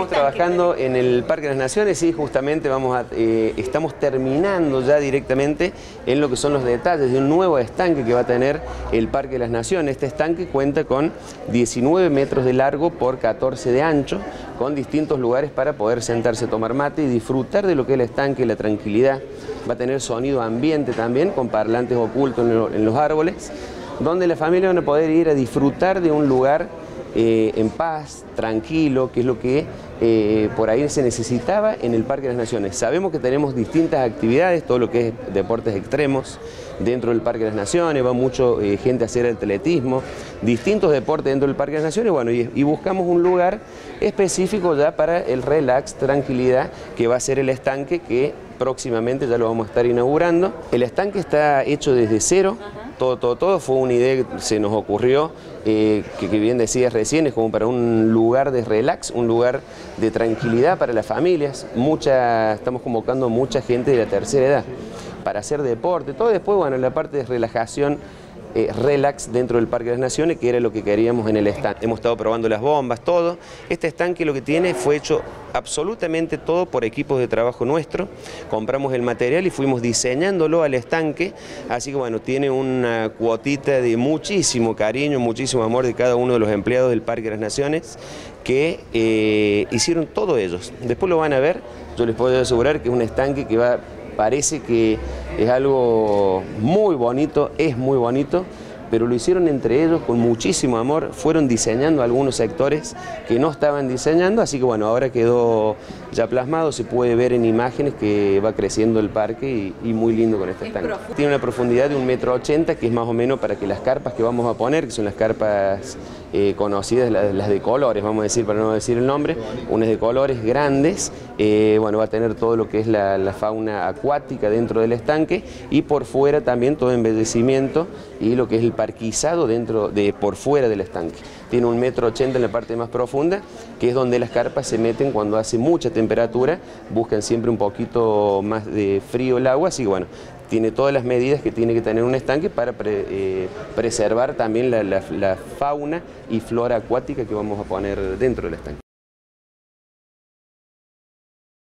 Estamos trabajando en el Parque de las Naciones y justamente vamos eh, estamos terminando ya directamente en lo que son los detalles de un nuevo estanque que va a tener el Parque de las Naciones. Este estanque cuenta con 19 metros de largo por 14 de ancho, con distintos lugares para poder sentarse a tomar mate y disfrutar de lo que es el estanque, la tranquilidad. Va a tener sonido ambiente también, con parlantes ocultos en los árboles, donde la familia van a poder ir a disfrutar de un lugar eh, en paz, tranquilo, que es lo que eh, por ahí se necesitaba en el Parque de las Naciones. Sabemos que tenemos distintas actividades, todo lo que es deportes extremos dentro del Parque de las Naciones, va mucho eh, gente a hacer atletismo, distintos deportes dentro del Parque de las Naciones, bueno, y, y buscamos un lugar específico ya para el relax, tranquilidad, que va a ser el estanque que próximamente ya lo vamos a estar inaugurando. El estanque está hecho desde cero, todo, todo, todo, fue una idea que se nos ocurrió, eh, que, bien decías recién, es como para un lugar de relax, un lugar de tranquilidad para las familias. Mucha, estamos convocando mucha gente de la tercera edad para hacer deporte, todo después, bueno, la parte de relajación eh, relax dentro del Parque de las Naciones, que era lo que queríamos en el stand. Hemos estado probando las bombas, todo. Este estanque lo que tiene fue hecho absolutamente todo por equipos de trabajo nuestro. Compramos el material y fuimos diseñándolo al estanque, así que bueno, tiene una cuotita de muchísimo cariño, muchísimo amor de cada uno de los empleados del Parque de las Naciones que eh, hicieron todo ellos. Después lo van a ver, yo les puedo asegurar que es un estanque que va parece que es algo muy bonito, es muy bonito, pero lo hicieron entre ellos con muchísimo amor, fueron diseñando algunos sectores que no estaban diseñando, así que bueno, ahora quedó ya plasmado, se puede ver en imágenes que va creciendo el parque y, muy lindo con este estanque. Tiene una profundidad de un metro ochenta, que es más o menos para que las carpas que vamos a poner, que son las carpas eh, conocidas, las, de colores, vamos a decir, para no decir el nombre, unas de colores grandes, eh, bueno, va a tener todo lo que es la, fauna acuática dentro del estanque y por fuera también todo embellecimiento y lo que es el parquizado dentro de por fuera del estanque. Tiene un metro ochenta en la parte más profunda, que es donde las carpas se meten cuando hace mucha temperatura, buscan siempre un poquito más de frío el agua, así que bueno, tiene todas las medidas que tiene que tener un estanque para eh, preservar también la fauna y flora acuática que vamos a poner dentro del estanque.